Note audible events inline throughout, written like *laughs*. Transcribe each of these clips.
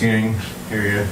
tuning area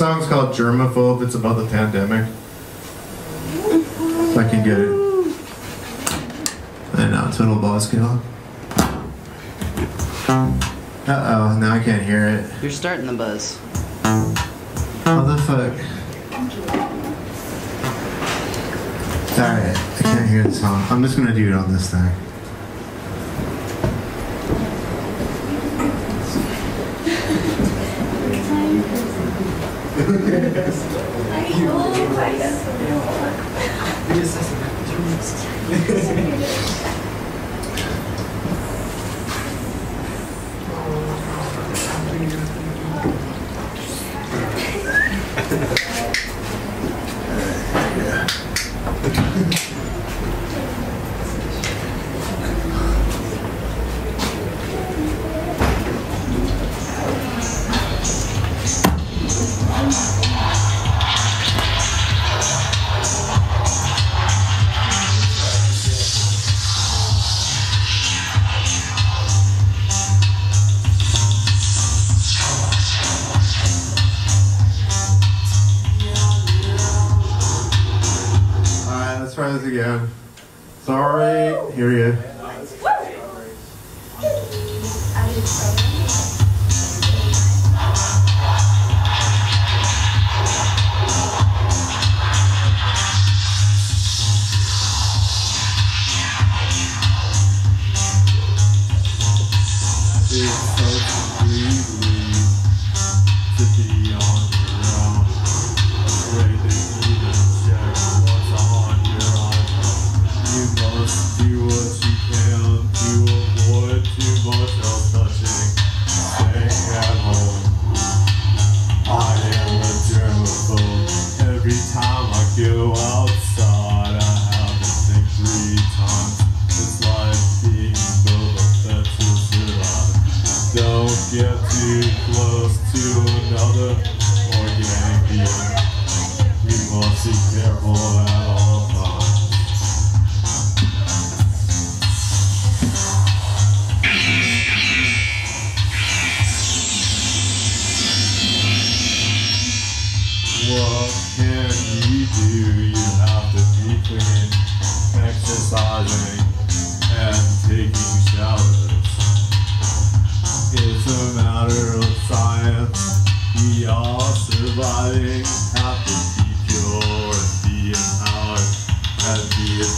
song's called Germaphobe. It's about the pandemic. I can get it. And now total boss kill. Uh oh, now I can't hear it. You're starting the buzz. How the fuck? Alright, I can't hear the song. I'm just gonna do it on this thing.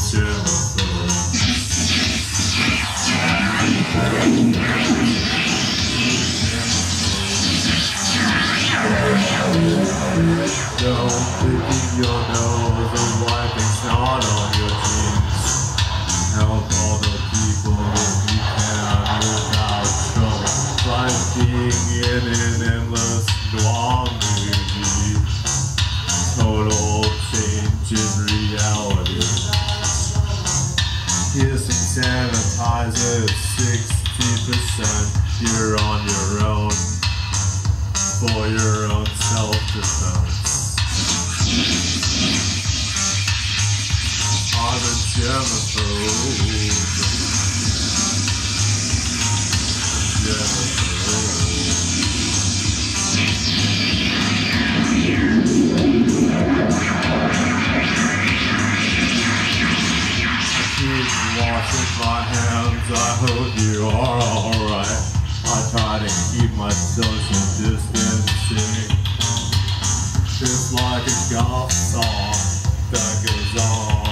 Don't pick your nose. Hands. I hope you are alright. I try to keep my social distancing. It's like a golf song that goes on on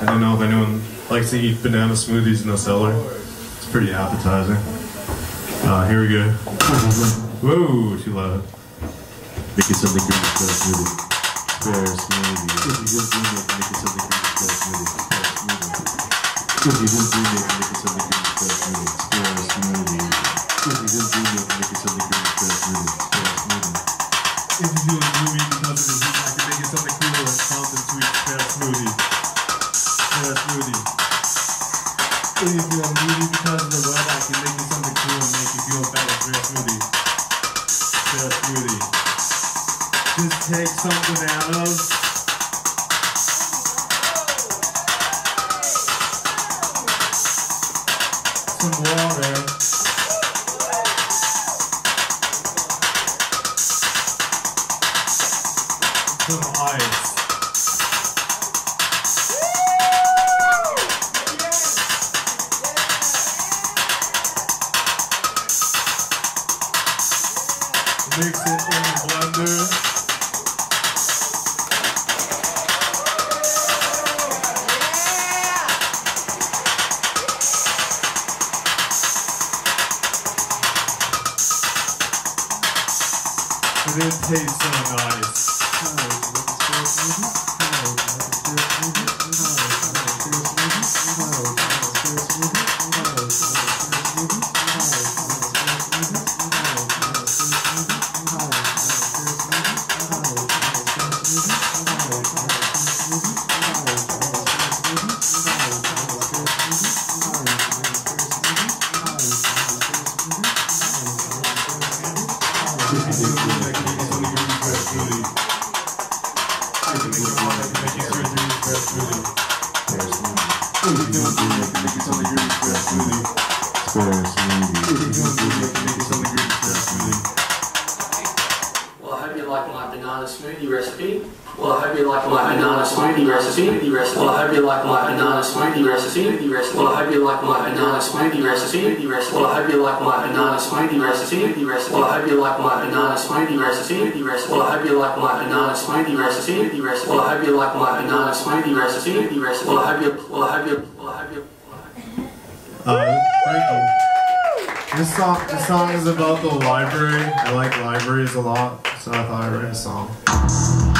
I don't know if anyone likes to eat banana smoothies in the cellar. It's pretty appetizing. Uh, here we go. Whoa, too loud. Make it something green smoothie. Spare smoothie. Want to make it something green smoothie. Spare smoothie. If you want to make it something green smoothie. Spare smoothie. If you want to make it something green spell smoothie. Smoothie. Mix it in the blender. It tastes so nice. Well, I hope you like my banana smoothie recipe. Well, I hope you like my banana smoothie recipe. Well, I hope you like my banana smoothie recipe. Well, I hope you like my banana smoothie recipe. Well, I hope you like my banana smoothie recipe. Well, I hope you like my banana smoothie recipe. Well, I hope you like my banana smoothie recipe. Well, I hope you like my banana smoothie recipe. Well, I hope you. Well, I hope you. Well, I hope you. Uh, thank you. This song, this song is about the library. I like libraries a lot, so I thought I'd write a song.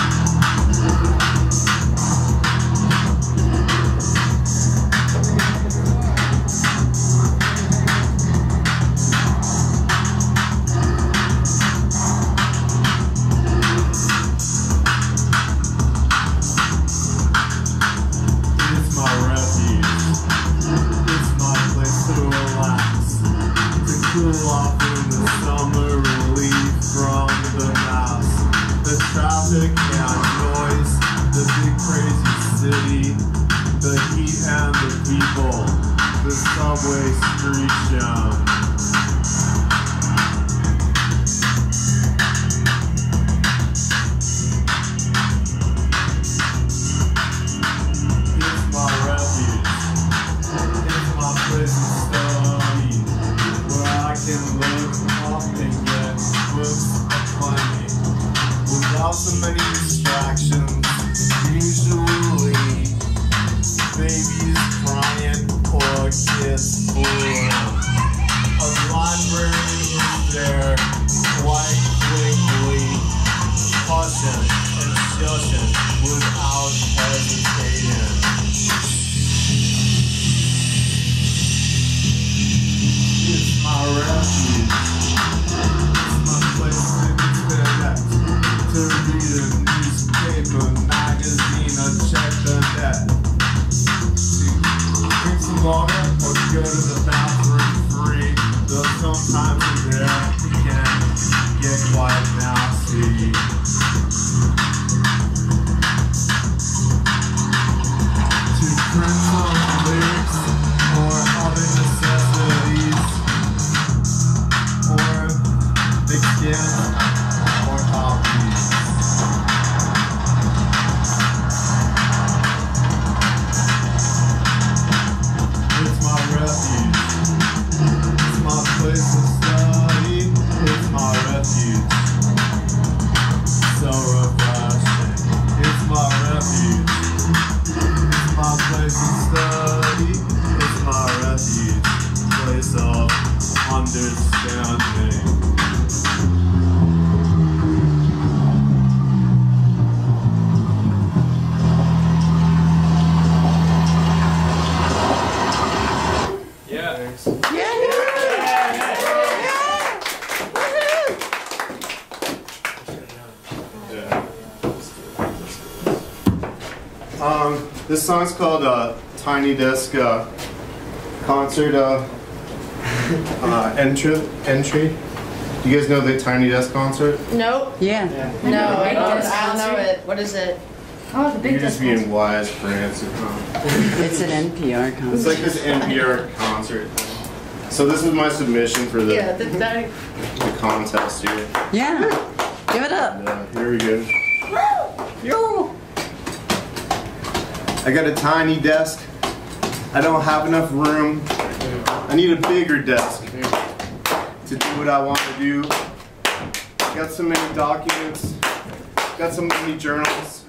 Read a newspaper, this song's called uh, Tiny Desk uh, Concert uh, *laughs* uh, entry. Entry. Do you guys know the Tiny Desk concert? Nope. Yeah. No, I don't, I don't know it. What is it? Oh, the big You're just discount. being wise for answer. huh? It's an NPR concert. *laughs* It's like this NPR concert. So this is my submission for the, Yeah, the, that, the contest here. Yeah. Give it up. And, uh, here we go. I got a tiny desk. I don't have enough room. I need a bigger desk to do what I want to do. Got so many documents. Got so many journals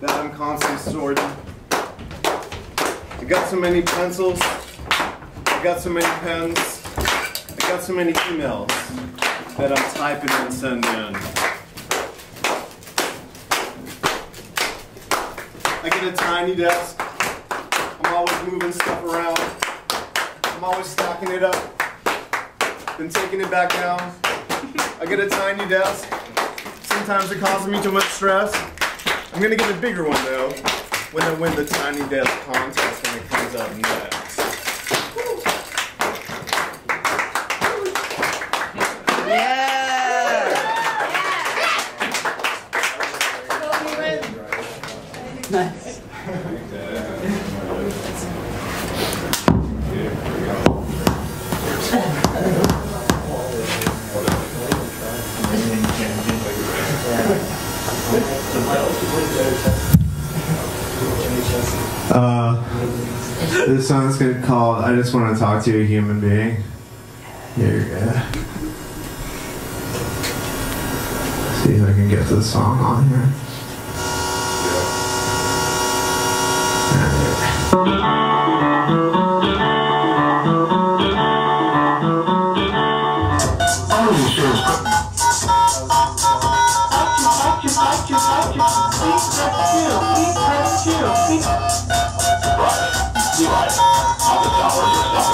that I'm constantly sorting. I got so many pencils. I got so many pens. I got so many emails that I'm typing and sending. A tiny desk. I'm always moving stuff around. I'm always stacking it up. Then taking it back down. I get a tiny desk. Sometimes it causes me too much stress. I'm gonna get a bigger one though when I win the tiny desk contest and it comes up next. Uh, this song's gonna call I Just Want to Talk to a Human Being. Here you go. See if I can get this song on here.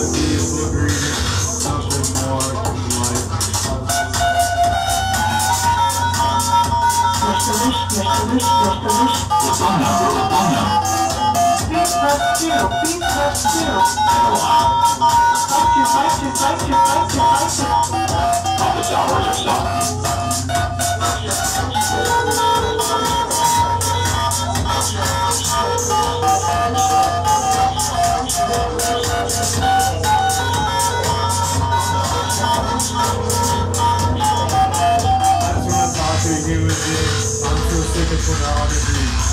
Rather be a book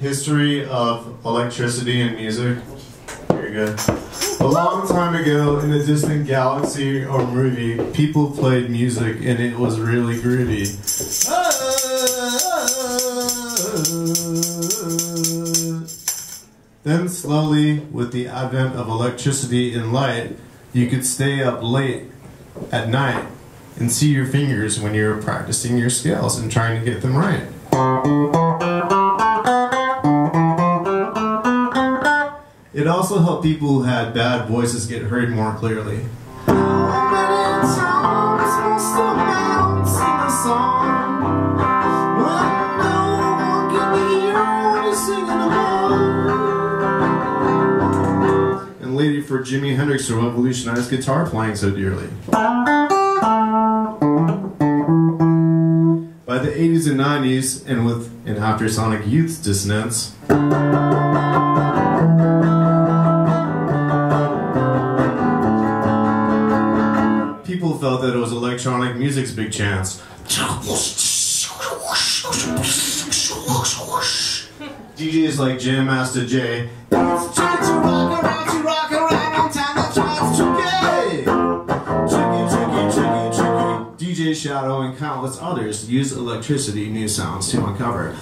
history of electricity and music? Very good. A long time ago, in a distant galaxy or movie, people played music and it was really groovy. Then, slowly, with the advent of electricity and light, you could stay up late at night and see your fingers when you're practicing your scales and trying to get them right. It also helped people who had bad voices get heard more clearly. And later for Jimi Hendrix to revolutionize guitar playing so dearly. By the 80s and 90s, and with an after Sonic Youth's dissonance, felt that it was electronic music's big chance. DJs like Jam Master Jay DJ Shadow and countless others use electricity new sounds to uncover.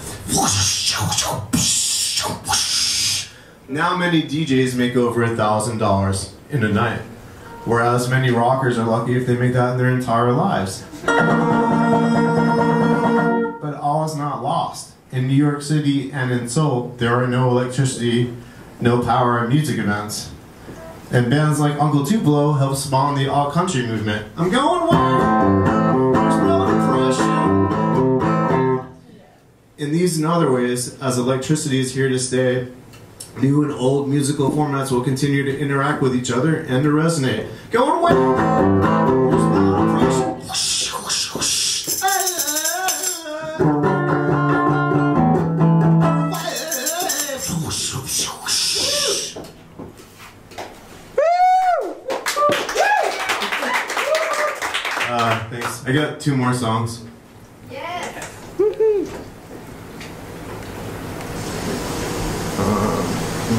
Now many DJs make over a thousand dollars in a night, whereas many rockers are lucky if they make that in their entire lives. But all is not lost. In New York City and in Seoul, there are no electricity, no power, and music events. And bands like Uncle Tupelo help spawn the alt country movement. I'm going wild. There's no. In these and other ways, as electricity is here to stay, new and old musical formats will continue to interact with each other and to resonate. Going. There's. Uh, thanks. I got two more songs.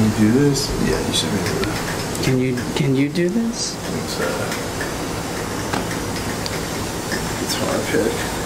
Can you do this? Yeah, you should be able to. Can you can you do this? It's, uh, it's hard to pick.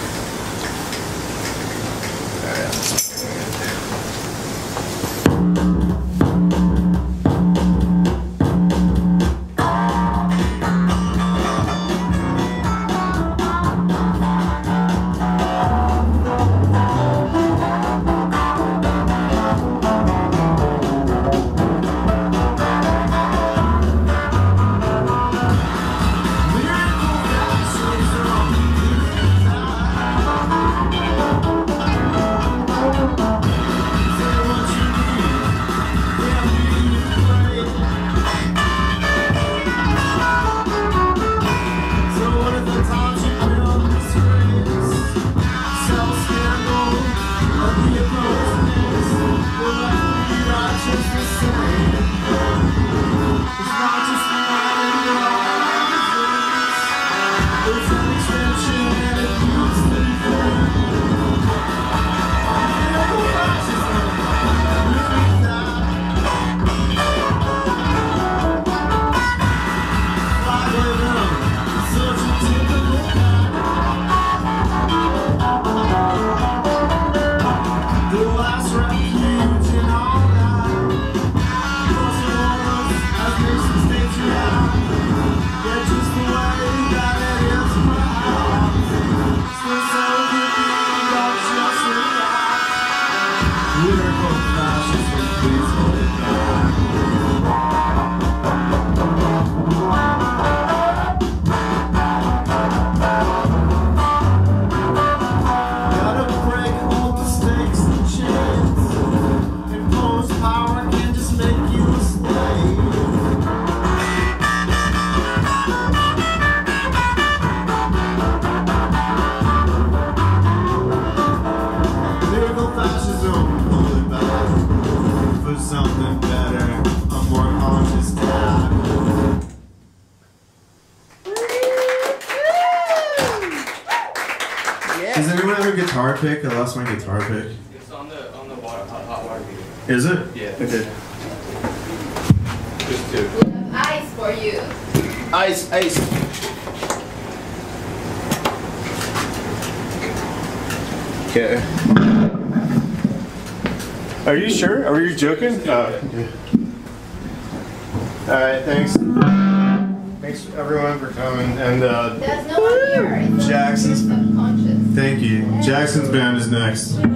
Guitar pick? I lost my guitar pick. It's on the on the wall. Is it? Yeah. Okay. Just two. We have ice for you. Ice, ice. Okay. Are you sure? Are you joking? Uh, yeah. all right. Thanks. Thanks everyone for coming. And uh, There's no one here. Jackson's- You're subconscious. Thank you. Jackson's band is next.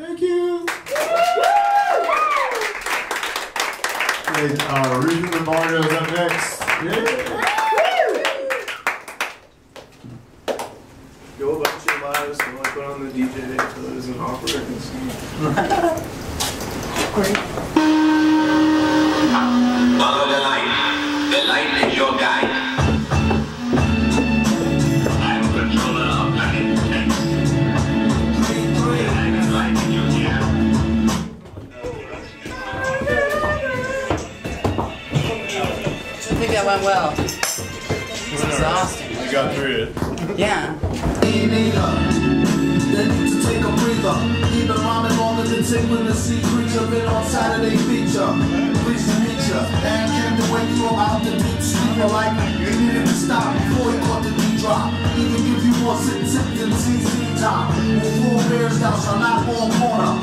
Thank you. Okay, uh, Ruth Lombardo is up next. Yeah. Go a bunch of lives and like put on the DJ so it isn't awkward and stuff. Follow the light. The light is your guide. That went well. It's exhausting. You got through it. Yeah. They take a breather. Even rhyming longer than Tingling the Sea Creature. Been on Saturday feature. Pleased to meet ya. And came to wake you out the deep sleep. You're like, you needed to stop before you caught the D drop. Even give you more sit, sit than ZZ Top. With four bears, thou shall not fall corner.